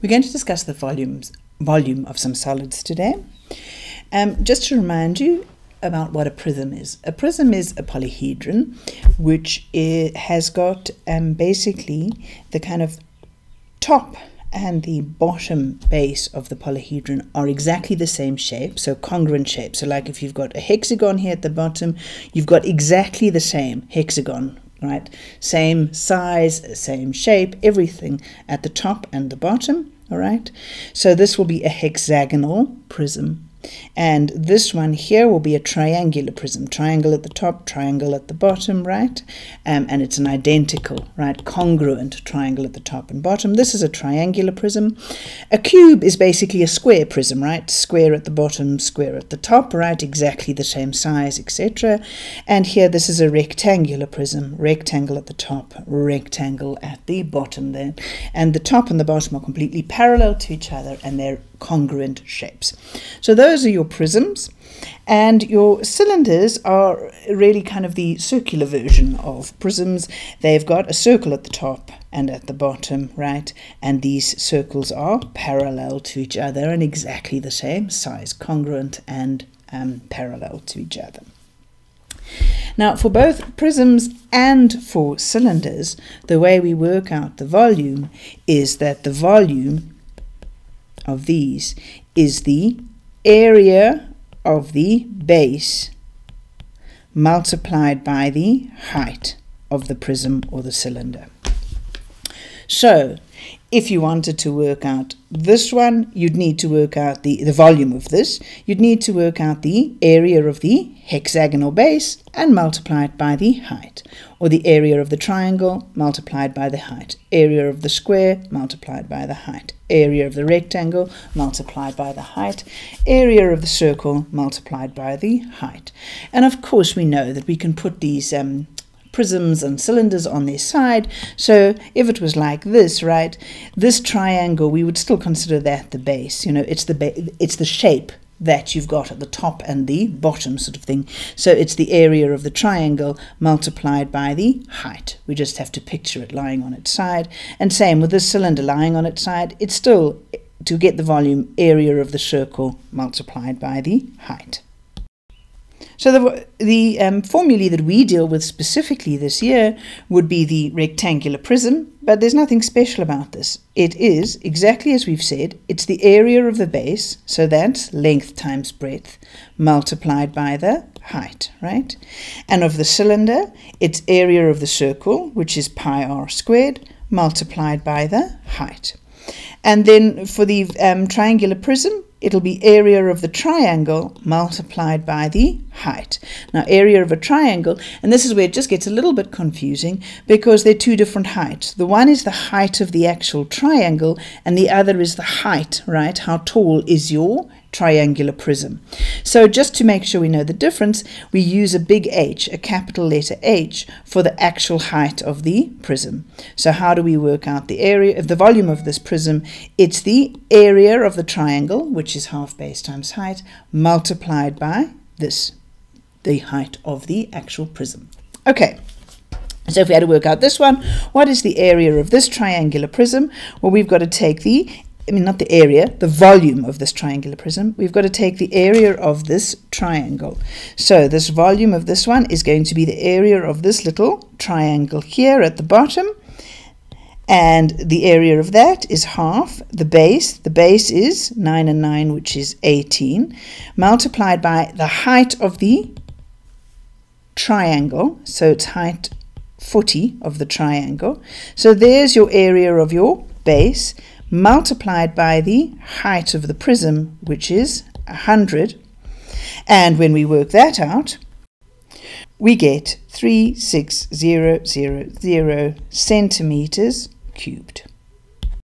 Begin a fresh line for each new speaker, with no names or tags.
We're going to discuss the volumes, volume of some solids today. Um, just to remind you about what a prism is. A prism is a polyhedron which has got um, basically the kind of top and the bottom base of the polyhedron are exactly the same shape, so congruent shape. So like if you've got a hexagon here at the bottom, you've got exactly the same hexagon right? Same size, same shape, everything at the top and the bottom, all right? So this will be a hexagonal prism. And this one here will be a triangular prism. Triangle at the top, triangle at the bottom, right? Um, and it's an identical, right, congruent triangle at the top and bottom. This is a triangular prism. A cube is basically a square prism, right? Square at the bottom, square at the top, right? Exactly the same size, etc. And here this is a rectangular prism. Rectangle at the top, rectangle at the bottom there. And the top and the bottom are completely parallel to each other and they're congruent shapes. So those are your prisms. And your cylinders are really kind of the circular version of prisms. They've got a circle at the top and at the bottom, right? And these circles are parallel to each other and exactly the same size, congruent and um, parallel to each other. Now, for both prisms and for cylinders, the way we work out the volume is that the volume of these is the area of the base multiplied by the height of the prism or the cylinder. So if you wanted to work out this one, you'd need to work out the, the volume of this. You'd need to work out the area of the hexagonal base and multiply it by the height. Or the area of the triangle multiplied by the height. Area of the square multiplied by the height. Area of the rectangle multiplied by the height. Area of the circle multiplied by the height. And of course we know that we can put these um, prisms and cylinders on their side. So if it was like this, right, this triangle, we would still consider that the base. You know, it's the it's the shape that you've got at the top and the bottom sort of thing. So it's the area of the triangle multiplied by the height. We just have to picture it lying on its side. And same with the cylinder lying on its side, it's still, to get the volume, area of the circle multiplied by the height. So the, the um, formulae that we deal with specifically this year would be the rectangular prism, but there's nothing special about this. It is, exactly as we've said, it's the area of the base, so that's length times breadth, multiplied by the height, right? And of the cylinder, it's area of the circle, which is pi r squared, multiplied by the height. And then for the um, triangular prism, it'll be area of the triangle multiplied by the height. Now, area of a triangle, and this is where it just gets a little bit confusing because they're two different heights. The one is the height of the actual triangle, and the other is the height, right? How tall is your triangular prism. So just to make sure we know the difference, we use a big H, a capital letter H, for the actual height of the prism. So how do we work out the area of the volume of this prism? It's the area of the triangle, which is half base times height, multiplied by this, the height of the actual prism. Okay. So if we had to work out this one, what is the area of this triangular prism? Well, we've got to take the I mean, not the area, the volume of this triangular prism, we've got to take the area of this triangle. So this volume of this one is going to be the area of this little triangle here at the bottom. And the area of that is half the base. The base is 9 and 9, which is 18, multiplied by the height of the triangle. So it's height 40 of the triangle. So there's your area of your base multiplied by the height of the prism, which is 100. And when we work that out, we get 36000 centimeters cubed.